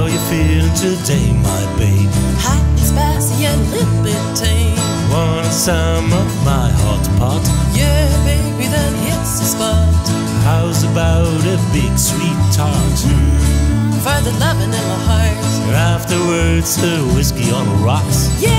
How you feeling today, my babe? Hot and spicy and tame. Want some of my hot pot? Yeah, baby, that hits the spot. How's about a big sweet tart? Mm, for the loving in my heart. Afterwards, a whiskey on the rocks. Yeah,